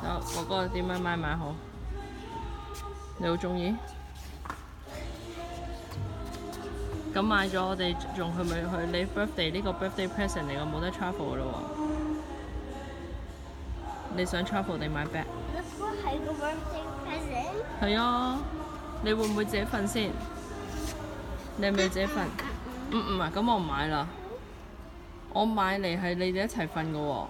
哥哥點樣買買好？你好中意？咁買咗，我哋仲去咪去你 birthday 呢個 birthday present 嚟嘅，冇得 travel 咯喎。你想 travel 定買 bag？係 birthday present。系啊，你會唔會自己瞓先？你係咪自己瞓？唔唔啊，咁我唔買啦。我買嚟係你哋一齊瞓嘅喎。